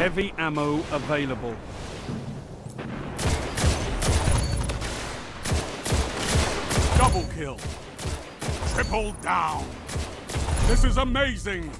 Heavy ammo available. Double kill. Triple down. This is amazing.